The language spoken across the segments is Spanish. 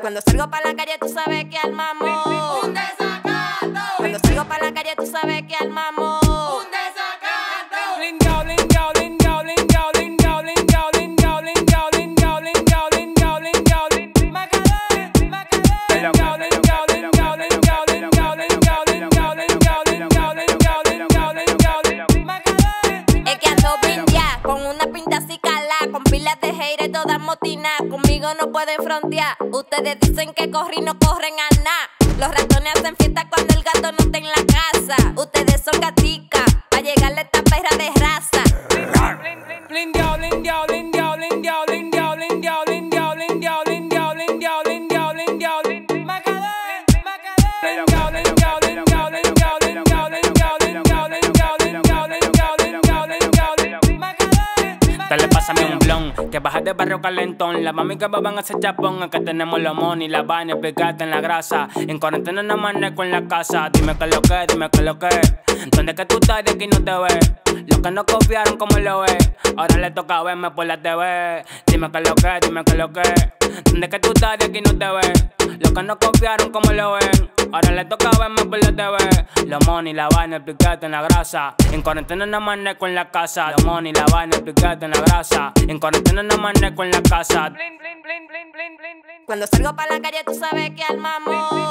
Cuando salgo para la calle, tú sabes que armamos. Un desacato. Cuando salgo para la calle, tú sabes que armamos. Un desacato. Es que ando con una pinta así calá, con pilas de todas motinadas. No pueden frontear. Ustedes dicen que corrí, no corren a nada. Los ratones hacen fiesta cuando el gato no está en la casa. Ustedes son gaticas, pa' llegarle esta perra de raza. Dale, pásame un blon, que bajas de barrio calentón. La mami que van a hacer chapón, que tenemos los money, la vaina, pegate en la grasa. En cuarentena no manejo en la casa. Dime que lo que, dime que lo que. ¿Dónde que tú estás? De aquí no te ves. Los que no confiaron, como lo ves. Ahora le toca verme por la TV. Dime que lo que, dime que lo que. ¿Dónde que tú estás? De aquí no te ves. Los que no confiaron, como lo ven. Ahora le toca verme por la TV. Los money, la vaina, el piquete en la grasa. En cuarentena no manejo en la casa. Los money, la vaina, el piquete en la grasa. En cuarentena no manejo en la casa. Cuando salgo para la calle, tú sabes que armamos.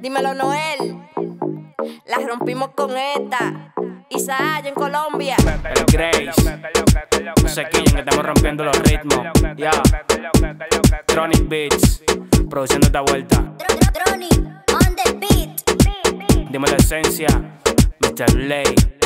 Dímelo Noel. Las rompimos con esta. Isaac en Colombia. El Grace. No se quillen que estamos rompiendo los ritmos. Ya. Tronic Beats. Produciendo esta vuelta. Droni on the beat. Dime la esencia. Mr. Blade.